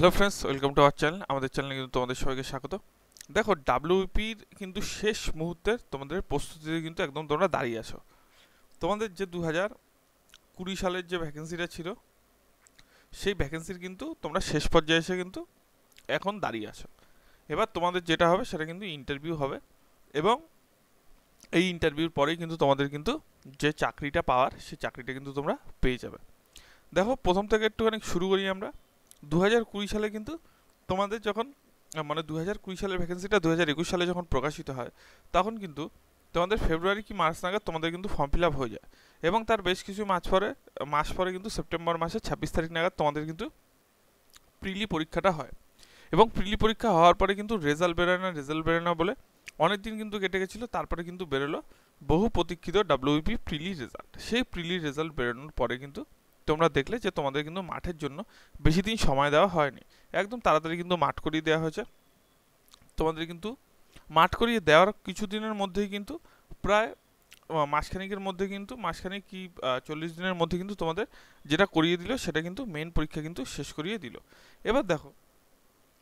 Hello friends welcome to our channel আমাদের চ্যানেলে কিন্তু তোমাদের সবাইকে স্বাগত। দেখো ডাব্লিউপির কিন্তু শেষ মুহূর্তের তোমাদের প্রস্তুতিতে কিন্তু একদম তোমরা দাঁড়িয়ে আছো। তোমাদের যে দু হাজার কুড়ি সালের যে ভ্যাকেন্সিটা ছিল, সেই ভ্যাকেন্সির কিন্তু তোমরা শেষ পর্যায়ে এসে কিন্তু এখন দাঁড়িয়ে আছো। এবার তোমাদের যেটা হবে, সেটা কিন্তু ইন্টারভিউ হবে এবং এই ইন্টারভিউর পরেই কিন্তু তোমাদের কিন্তু যে চাকরিটা পাওয়ার, সেই চাকরিটা কিন্তু তোমরা পেয়ে যাবে। দেখো, প্রথম থেকে একটুখানি শুরু করি আমরা। দু হাজার কুড়ি সালে কিন্তু তোমাদের যখন মানে দু হাজার কুড়ি সালের ভ্যাকেন্সিটা দু হাজার একুশ সালে যখন প্রকাশিত হয়, তখন কিন্তু তোমাদের ফেব্রুয়ারি কি মার্চ নাগাদ তোমাদের কিন্তু ফর্ম ফিল আপ হয়ে যায়। এবং তার বেশ কিছু মাস পরে মাস পরে কিন্তু সেপ্টেম্বর মাসের ছাব্বিশ তারিখ নাগাদ তোমাদের কিন্তু প্রিলি পরীক্ষাটা হয়। এবং প্রিলি পরীক্ষা হওয়ার পরে কিন্তু রেজাল্ট বেরোয় না রেজাল্ট বেরোয় না বলে অনেক দিন কিন্তু কেটে গেছিল, তারপরে কিন্তু বেরোলো বহু প্রতীক্ষিত ডাব্লিউপি প্রিলি রেজাল্ট সেই প্রিলি রেজাল্ট বেরোনোর পরে কিন্তু তোমরা দেখলে যে তোমাদের কিন্তু মাঠের জন্য বেশি দিন সময় দেওয়া হয়নি। একদম তাড়াতাড়ি কিন্তু মাঠ করিয়ে দেওয়া হয়েছে। তোমাদের কিন্তু মাঠ করিয়ে দেওয়ার কিছু দিনের মধ্যেই কিন্তু প্রায় মাসখানেকের মধ্যে কিন্তু, মাসখানেক কি চল্লিশ দিনের মধ্যে কিন্তু তোমাদের যেটা করিয়ে দিল সেটা কিন্তু মেন পরীক্ষা কিন্তু শেষ করিয়ে দিল। এবার দেখো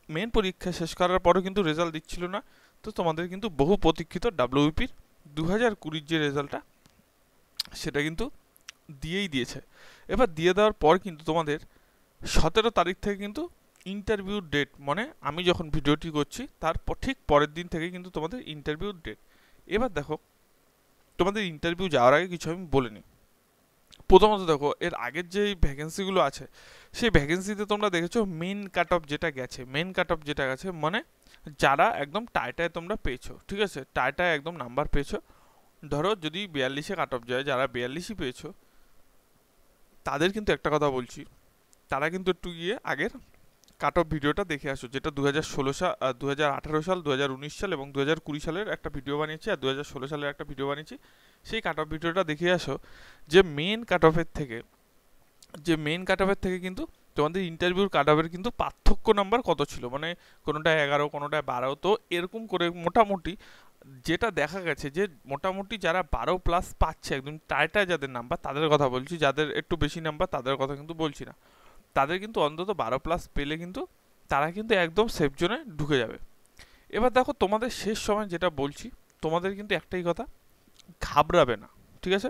মেন পরীক্ষা শেষ করার পরও কিন্তু রেজাল্ট দিচ্ছিল না। তো তোমাদের কিন্তু বহু প্রতীক্ষিত ডাব্লিউপির দু হাজার কুড়ির যে রেজাল্টটা সেটা কিন্তু দিয়েই দিয়েছে। এবার দিয়ে দেওয়ার পর কিন্তু তোমাদের সতেরো তারিখ থেকে কিন্তু ইন্টারভিউ ডেট মানে আমি যখন ভিডিওটি করছি, তার ঠিক পরের দিন থেকে কিন্তু তোমাদের ইন্টারভিউ ডেট এবার দেখো, তোমাদের ইন্টারভিউ যাওয়ার আগে কিছু আমি বলে নিই। প্রথমত দেখো, এর আগের যে ভ্যাকেন্সিগুলো আছে, সেই ভ্যাকেন্সিতে তোমরা দেখেছ মেন কাট অফ যেটা গেছে মেন কাট অফ যেটা গেছে মানে যারা একদম টাইটায় তোমরা পেয়েছ, ঠিক আছে? টাইটায় একদম নাম্বার পেয়েছ। ধরো যদি বিয়াল্লিশে কাট অফ যায়, যারা বিয়াল্লিশই পেয়েছ তাদের কিন্তু একটা কথা বলছি। তারা কিন্তু একটু গিয়ে আগের কাট অফ ভিডিওটা দেখে আসো, যেটা দু হাজার ষোলো সাল দু হাজার আঠারো সাল দু হাজার উনিশ সাল এবং দু হাজার কুড়ি সালের একটা ভিডিও বানিয়েছি আর দু হাজার ষোলো সালের একটা ভিডিও বানিয়েছি। সেই কাট অফ ভিডিওটা দেখে আসো যে মেন কাট অফের থেকে, যে মেন কাট অফের থেকে কিন্তু তোমাদের ইন্টারভিউর কাট অফের কিন্তু পার্থক্য নাম্বার কত ছিল? মানে কোনোটা এগারো কোনোটা বারো, তো এরকম করে মোটামুটি যেটা দেখা গেছে যে মোটামুটি যারা বারো প্লাস পাচ্ছে একদম টাইটায় যাদের নাম্বার তাদের কথা বলছি। যাদের একটু বেশি নাম্বার তাদের কথা কিন্তু বলছি না। তাদের কিন্তু অন্তত বারো প্লাস পেলে কিন্তু তারা কিন্তু একদম সেফ জোনে ঢুকে যাবে। এবার দেখো তোমাদের শেষ সময় যেটা বলছি, তোমাদের কিন্তু একটাই কথা, ঘাবড়াবে না, ঠিক আছে?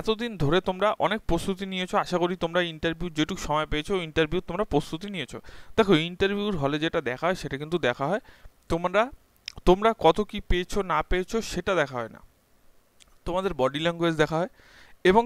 এতদিন ধরে তোমরা অনেক প্রস্তুতি নিয়েছো, আশা করি তোমরা ইন্টারভিউ যেটুকু সময় পেয়েছ ইন্টারভিউ তোমরা প্রস্তুতি নিয়েছো। দেখো ইন্টারভিউর হলে যেটা দেখা হয়, সেটা কিন্তু দেখা হয়। তোমরা তোমরা কত কি পেয়েছ, না পেয়েছ, সেটা দেখা হয় না। তোমাদের বডি ল্যাঙ্গুয়েজ দেখা হয় এবং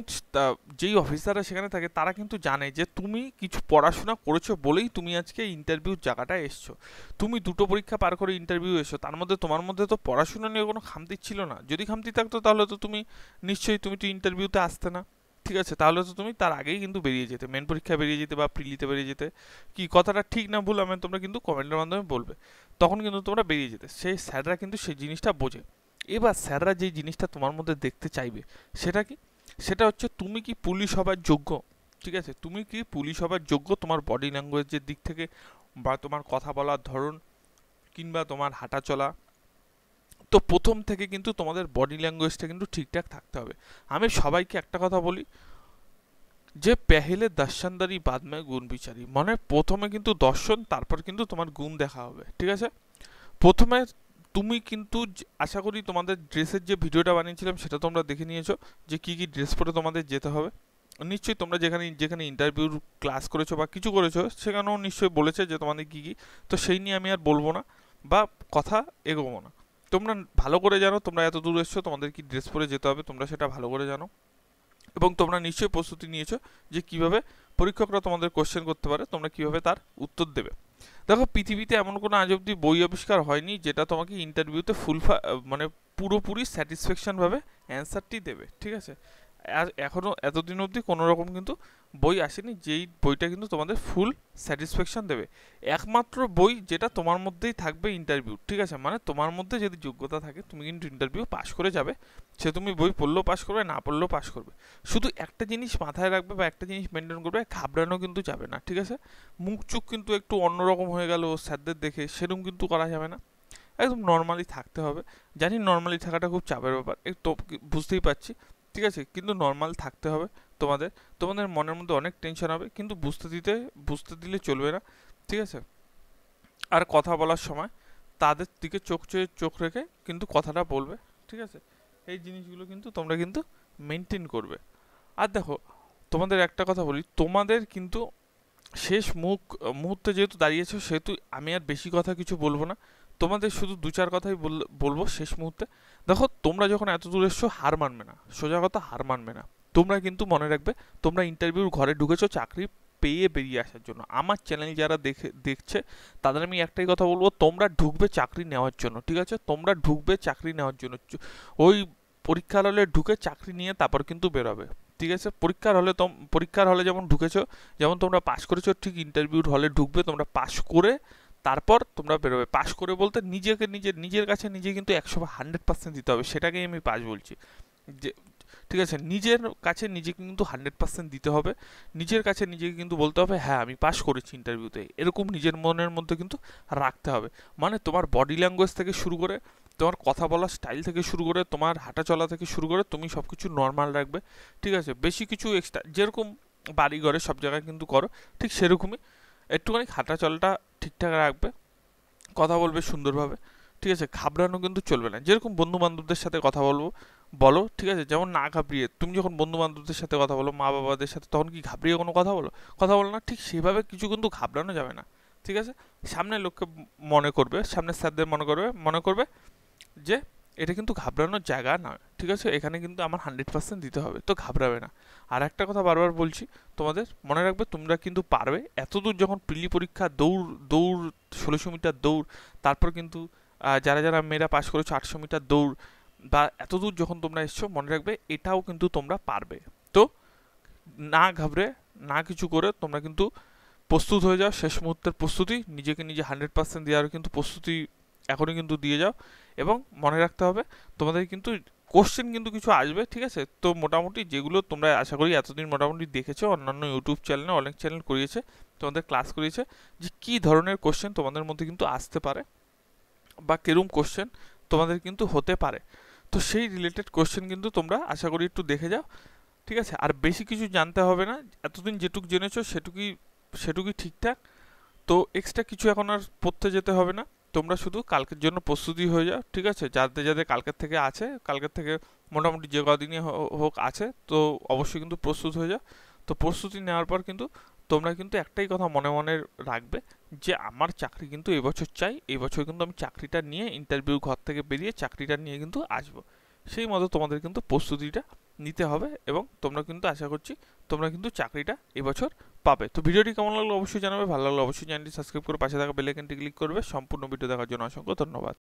যেই অফিসাররা সেখানে থাকে, তারা কিন্তু জানে যে তুমি কিছু পড়াশোনা করেছ বলেই তুমি আজকে ইন্টারভিউ জায়গাটায় এসছো। তুমি দুটো পরীক্ষা পার করে ইন্টারভিউ এসো, তার মধ্যে তোমার মধ্যে তো পড়াশোনা নিয়ে কোনো খামতি ছিল না। যদি খামতি থাকতো তাহলে তো তুমি, নিশ্চয়ই তুমি তো ইন্টারভিউতে আসতে না। ঠিক আছে, তাহলে তো তুমি তার আগেই কিন্তু বেরিয়ে যেতে মেন পরীক্ষা বেরিয়ে যেতে বা প্রিলিতে বেরিয়ে যেতে। কি কথাটা ঠিক না ভুল আমি তোমরা কিন্তু কমেন্টের মাধ্যমে বলবে। তখন কিন্তু তোমরা বেরিয়ে যেতে। সেই স্যাররা কিন্তু সেই জিনিসটা বোঝে। এবার স্যাররা যেই জিনিসটা তোমার মধ্যে দেখতে চাইবে, সেটা কি? সেটা হচ্ছে তুমি কি পুলিশ হবার যোগ্য? ঠিক আছে, তুমি কি পুলিশ হবার যোগ্য তোমার বডি ল্যাঙ্গুয়েজের দিক থেকে বা তোমার কথা বলার ধরন কিংবা তোমার হাঁটা চলা? তো প্রথম থেকে কিন্তু তোমাদের বডি ল্যাঙ্গুয়েজটা কিন্তু ঠিকঠাক থাকতে হবে। আমি সবাইকে একটা কথা বলি, যে পেহেলে দর্শনদারি বাদ মে গুণ বিচারি। মানে প্রথমে কিন্তু দর্শন, তারপর কিন্তু তোমার গুণ দেখা হবে, ঠিক আছে? প্রথমে তুমি কিন্তু আশা করি তোমাদের ড্রেসের যে ভিডিওটা বানিয়েছিলাম সেটা তোমরা দেখে নিয়েছো, যে কি কি ড্রেস পরে তোমাদের যেতে হবে। নিশ্চয়ই তোমরা যেখানে যেখানে ইন্টারভিউর ক্লাস করেছ বা কিছু করেছ, সেখানেও নিশ্চয়ই বলেছে যে তোমাদের কী কী। তো সেই নিয়ে আমি আর বলব না বা কথা এগোবো না। তোমরা ভালো করে জানো, তোমরা এত দূর এসছো, তোমাদের কি ড্রেস পরে যেতে হবে, তোমরা সেটা ভালো করে জানো। এবং তোমরা নিশ্চয়ই প্রস্তুতি নিয়েছো যে কীভাবে পরীক্ষকরা তোমাদের কোশ্চেন করতে পারে, তোমরা কীভাবে তার উত্তর দেবে। দেখো, পৃথিবীতে এমন কোনো আজ অব্দি বই আবিষ্কার হয়নি যেটা তোমাকে ইন্টারভিউতে ফুল মানে পুরোপুরি স্যাটিসফ্যাকশনভাবে অ্যান্সারটি দেবে, ঠিক আছে? এখনও এতদিন অবধি কোনো রকম কিন্তু বই আসেনি, যেই বইটা কিন্তু তোমাদের ফুল স্যাটিসফ্যাকশন দেবে। একমাত্র বই যেটা তোমার মধ্যেই থাকবে ইন্টারভিউ ঠিক আছে? মানে তোমার মধ্যে যদি যোগ্যতা থাকে, তুমি কিন্তু ইন্টারভিউ পাস করে যাবে। সে তুমি বই পড়লেও পাস করবে, না পড়লেও পাস করবে। শুধু একটা জিনিস মাথায় রাখবে বা একটা জিনিস মেনটেন করবে, ঘাবড়ানো কিন্তু যাবে না, ঠিক আছে? মুখ চুখ কিন্তু একটু অন্যরকম হয়ে গেল, স্যারদের দেখে সেরকম কিন্তু করা যাবে না। একদম নর্মালি থাকতে হবে। জানি নর্মালি থাকাটা খুব চাপের ব্যাপার একটু বুঝতেই পারছি। ঠিক আছে? কিন্তু নর্মাল থাকতে হবে তোমাদের। তোমাদের মনের মধ্যে অনেক টেনশন হবে, কিন্তু বুঝতে দিতে, বুঝতে দিলে চলবে না, ঠিক আছে? আর কথা বলার সময় তাদের দিকে চোখ চেয়ে চোখ রেখে কিন্তু কথাটা বলবে, ঠিক আছে? এই জিনিসগুলো কিন্তু তোমরা কিন্তু মেনটেন করবে। আর দেখো, তোমাদের একটা কথা বলি, তোমাদের কিন্তু শেষ মুখ, মুহূর্তে যেহেতু দাঁড়িয়েছো, সেহেতু আমি আর বেশি কথা কিছু বলব না। তোমাদের শুধু দু চার কথাই বলব শেষ মুহূর্তে। দেখো, তোমরা যখন এত দূর এসছো, হার মানবে না। সোজা কথা, হার মানবে না। তোমরা কিন্তু মনে রাখবে, তোমরা ইন্টারভিউর ঘরে ঢুকেছো চাকরি পেয়ে বেরিয়ে আসার জন্য। আমার চ্যানেল যারা দেখে, দেখছে, তাদের আমি একটাই কথা বলব, তোমরা ঢুকবে চাকরি নেওয়ার জন্য, ঠিক আছে? তোমরা ঢুকবে চাকরি নেওয়ার জন্য। ওই পরীক্ষার হলে ঢুকে চাকরি নিয়ে তারপর কিন্তু বেরোবে। ঠিক আছে? পরীক্ষার হলে তোম, পরীক্ষার হলে যেমন ঢুকেছো, যেমন তোমরা পাশ করেছ, ঠিক ইন্টারভিউর হলে ঢুকবে, তোমরা পাশ করে তারপর তোমরা বেরোবে। পাশ করে বলতে নিজেকে নিজের নিজের কাছে নিজে কিন্তু একশো হান্ড্রেড পার্সেন্ট দিতে হবে, সেটাকেই আমি পাশ বলছি। যে, ঠিক আছে? নিজের কাছে নিজেকে কিন্তু হান্ড্রেড পার্সেন্ট দিতে হবে, নিজের কাছে নিজেকে কিন্তু বলতে হবে হ্যাঁ আমি পাশ করেছি ইন্টারভিউতে এরকম নিজের মনের মধ্যে কিন্তু রাখতে হবে। মানে তোমার বডি ল্যাঙ্গুয়েজ থেকে শুরু করে তোমার কথা বলার স্টাইল থেকে শুরু করে তোমার হাঁটা চলা থেকে শুরু করে তুমি সব কিছু নর্মাল রাখবে, ঠিক আছে? বেশি কিছু এক্সট্রা যেরকম বাড়ি ঘরে সব জায়গায় কিন্তু করো, ঠিক সেরকমই একটুখানি হাঁটা চলাটা ঠিকঠাক রাখবে, কথা বলবে সুন্দরভাবে, ঠিক আছে? ঘাবড়ানো কিন্তু চলবে না। যেরকম বন্ধু বান্ধবদের সাথে কথা বলব, বলো, ঠিক আছে? যেমন না ঘাবড়িয়ে, তুমি যখন বন্ধু বান্ধবদের সাথে কথা বলো, মা বাবাদের সাথে, তখন কি ঘাবড়িয়ে কোনো কথা বলো? কথা বলো না, ঠিক সেভাবে কিছু কিন্তু ঘাবড়ানো যাবে না, ঠিক আছে? সামনের লোককে মনে করবে, সামনের স্যারদের মনে করবে মনে করবে যে এটা কিন্তু ঘাবড়ানোর জায়গা নয় ঠিক আছে? এখানে কিন্তু আমার হান্ড্রেড পার্সেন্ট দিতে হবে, তো ঘাবড়াবে না। আর একটা কথা বারবার বলছি, তোমাদের মনে রাখবে, তোমরা কিন্তু পারবে। এত দূর যখন পিলি পরীক্ষা, দৌড় দৌড়, ষোলোশো মিটার দৌড়, তারপর কিন্তু যারা যারা মেয়েরা পাশ করেছ, আটশো মিটার দৌড়, বা এত দূর যখন তোমরা এসছো, মনে রাখবে, এটাও কিন্তু তোমরা পারবে। তো না ঘাবড়ে, না কিছু করে তোমরা কিন্তু প্রস্তুত হয়ে যাও, শেষ মুহূর্তের প্রস্তুতি, নিজেকে নিজে হান্ড্রেড পার্সেন্ট দেওয়ার কিন্তু প্রস্তুতি এখনই কিন্তু দিয়ে যাও। এবং মনে রাখতে হবে, তোমাদের কিন্তু কোশ্চেন কিন্তু কিছু আসবে, ঠিক আছে? তো মোটামুটি যেগুলো তোমরা আশা করি এতদিন মোটামুটি দেখেছ, অন্যান্য ইউটিউব চ্যানেলে অনেক চ্যানেল করিয়েছে, তোমাদের ক্লাস করিয়েছে, যে কী ধরনের কোশ্চেন তোমাদের মধ্যে কিন্তু আসতে পারে বা কেরম কোশ্চেন তোমাদের কিন্তু হতে পারে। তো সেই রিলেটেড কোশ্চেন কিন্তু তোমরা আশা করি একটু দেখে যাও, ঠিক আছে? আর বেশি কিছু জানতে হবে না, এতদিন যেটুক জেনেছো সেটুকুই সেটুকুই ঠিকঠাক। তো এক্সট্রা কিছু এখন আর পড়তে যেতে হবে না। তোমরা শুধু কালকের জন্য প্রস্তুতি হয়ে যাও, ঠিক আছে? যাদের যাদের কালকের থেকে আছে, কালকের থেকে মোটামুটি যে কদিনই হোক আছে, তো অবশ্যই কিন্তু প্রস্তুত হয়ে যাও। তো প্রস্তুতি নেওয়ার পর কিন্তু তোমরা কিন্তু একটাই কথা মনে মনে রাখবে যে, আমার চাকরি কিন্তু এবছর চাই, এবছর কিন্তু আমি চাকরিটা নিয়ে ইন্টারভিউ ঘর থেকে বেরিয়ে চাকরিটা নিয়ে কিন্তু আসব। সেই মতো তোমাদের কিন্তু প্রস্তুতিটা নিতে হবে এবং তোমরা কিন্তু আশা করছি তোমরা কিন্তু চাকরিটা এবছর পাবে। তো ভিডিওটি কেমন লাগল অবশ্যই জানাবে, ভালো লাগল অবশ্যই চ্যানেলটি সাবস্ক্রাইব করে পাশে থাকা বেলাইকনটি ক্লিক করবে। সম্পূর্ণ ভিডিও দেখার জন্য অসংখ্য ধন্যবাদ।